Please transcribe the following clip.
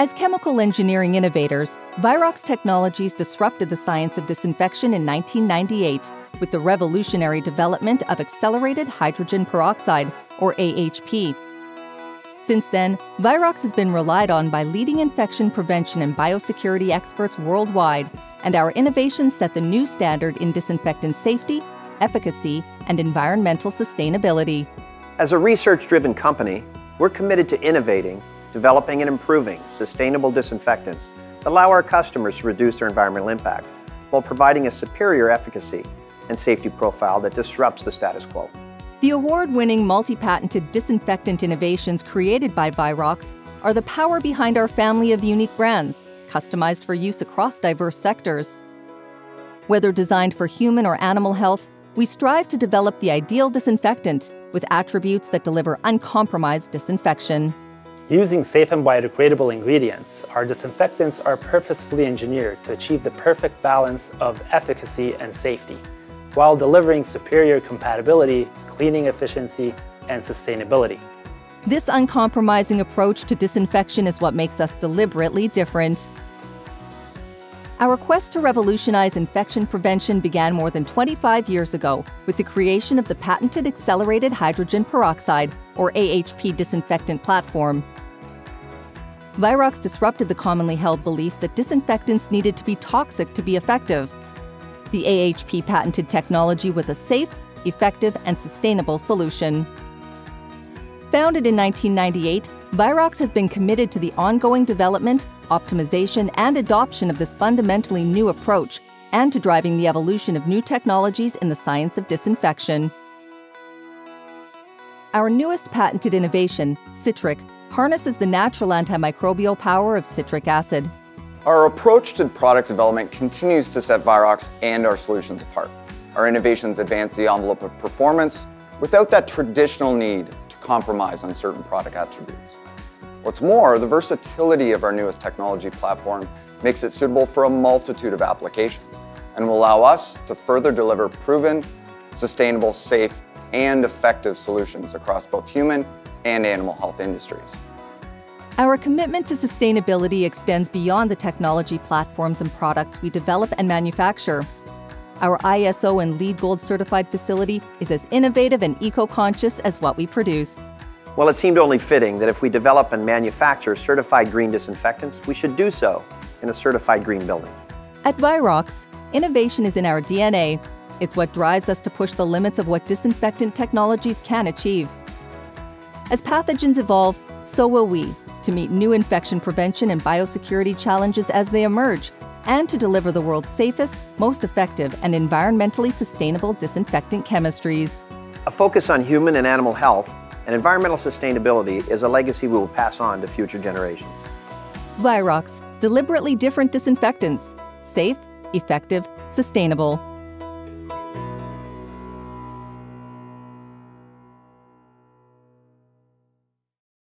As chemical engineering innovators, Virox Technologies disrupted the science of disinfection in 1998 with the revolutionary development of accelerated hydrogen peroxide, or AHP. Since then, Virox has been relied on by leading infection prevention and biosecurity experts worldwide, and our innovations set the new standard in disinfectant safety, efficacy, and environmental sustainability. As a research driven company, we're committed to innovating developing and improving sustainable disinfectants that allow our customers to reduce their environmental impact while providing a superior efficacy and safety profile that disrupts the status quo. The award winning multi patented disinfectant innovations created by Virox are the power behind our family of unique brands, customized for use across diverse sectors. Whether designed for human or animal health, we strive to develop the ideal disinfectant with attributes that deliver uncompromised disinfection. Using safe and biodegradable ingredients, our disinfectants are purposefully engineered to achieve the perfect balance of efficacy and safety, while delivering superior compatibility, cleaning efficiency, and sustainability. This uncompromising approach to disinfection is what makes us deliberately different. Our quest to revolutionize infection prevention began more than 25 years ago with the creation of the patented Accelerated Hydrogen Peroxide, or AHP disinfectant platform. Virox disrupted the commonly held belief that disinfectants needed to be toxic to be effective. The AHP patented technology was a safe, effective, and sustainable solution. Founded in 1998, Virox has been committed to the ongoing development, optimization, and adoption of this fundamentally new approach and to driving the evolution of new technologies in the science of disinfection. Our newest patented innovation, Citric, harnesses the natural antimicrobial power of citric acid. Our approach to product development continues to set Virox and our solutions apart. Our innovations advance the envelope of performance without that traditional need compromise on certain product attributes. What's more, the versatility of our newest technology platform makes it suitable for a multitude of applications and will allow us to further deliver proven, sustainable, safe, and effective solutions across both human and animal health industries. Our commitment to sustainability extends beyond the technology platforms and products we develop and manufacture. Our ISO and LEED Gold certified facility is as innovative and eco conscious as what we produce. Well, it seemed only fitting that if we develop and manufacture certified green disinfectants, we should do so in a certified green building. At Virox, innovation is in our DNA. It's what drives us to push the limits of what disinfectant technologies can achieve. As pathogens evolve, so will we, to meet new infection prevention and biosecurity challenges as they emerge, and to deliver the world's safest, most effective, and environmentally sustainable disinfectant chemistries. A focus on human and animal health and environmental sustainability is a legacy we will pass on to future generations. Virox, deliberately different disinfectants. Safe, effective, sustainable.